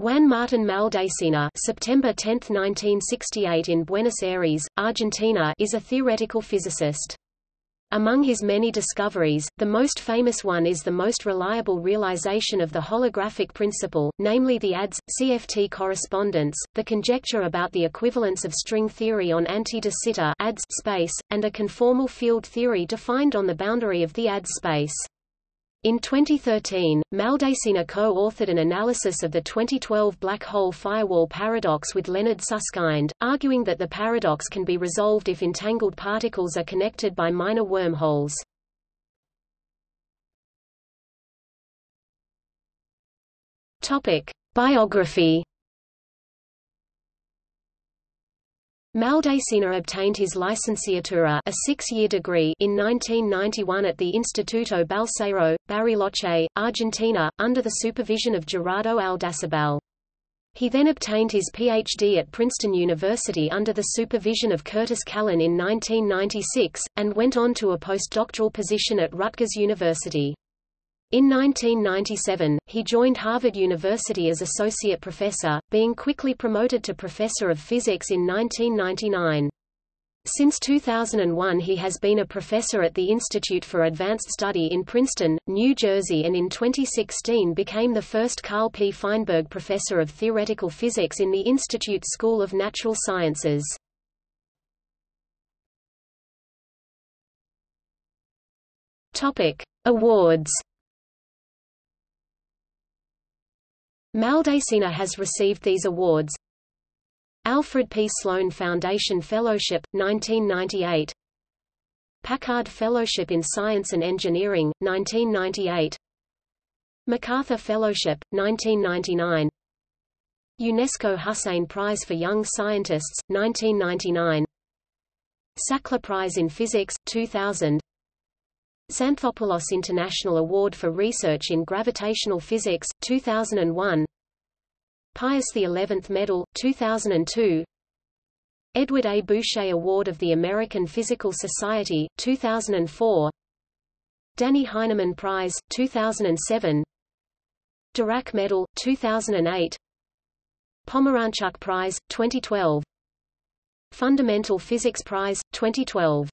Juan Martin Maldacena September 10, 1968 in Buenos Aires, Argentina is a theoretical physicist. Among his many discoveries, the most famous one is the most reliable realization of the holographic principle, namely the ADS, CFT correspondence, the conjecture about the equivalence of string theory on anti-de Sitter ADS space, and a conformal field theory defined on the boundary of the ADS space. In 2013, Maldacena co-authored an analysis of the 2012 black hole firewall paradox with Leonard Susskind, arguing that the paradox can be resolved if entangled particles are connected by minor wormholes. Topic: Biography Maldacena obtained his licenciatura a six-year degree in 1991 at the Instituto Balseiro, Bariloche, Argentina, under the supervision of Gerardo Aldazabal. He then obtained his Ph.D. at Princeton University under the supervision of Curtis Callan in 1996, and went on to a postdoctoral position at Rutgers University. In 1997, he joined Harvard University as associate professor, being quickly promoted to professor of physics in 1999. Since 2001 he has been a professor at the Institute for Advanced Study in Princeton, New Jersey and in 2016 became the first Carl P. Feinberg Professor of Theoretical Physics in the Institute School of Natural Sciences. Awards Maldacena has received these awards. Alfred P. Sloan Foundation Fellowship, 1998 Packard Fellowship in Science and Engineering, 1998 MacArthur Fellowship, 1999 UNESCO Hussein Prize for Young Scientists, 1999 Sackler Prize in Physics, 2000 Xanthopoulos International Award for Research in Gravitational Physics, 2001 Pius XI Medal, 2002 Edward A. Bouchet Award of the American Physical Society, 2004 Dannie Heineman Prize, 2007 Dirac Medal, 2008 Pomeranchuk Prize, 2012 Fundamental Physics Prize, 2012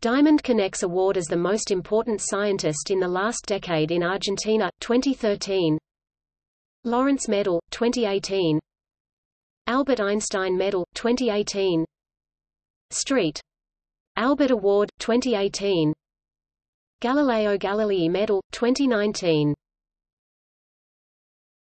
Diamond Konex Award as the most important scientist in the last decade in Argentina, 2013 Lorentz Medal, 2018 Albert Einstein Medal, 2018 Street. Albert Award, 2018 Galileo Galilei Medal, 2019